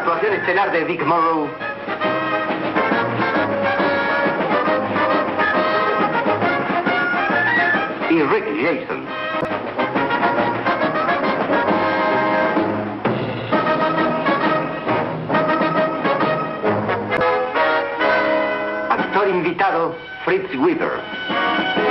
actuación estelar de Vic Morrow. Y Rick Jason. Actor invitado, Fritz Weaver.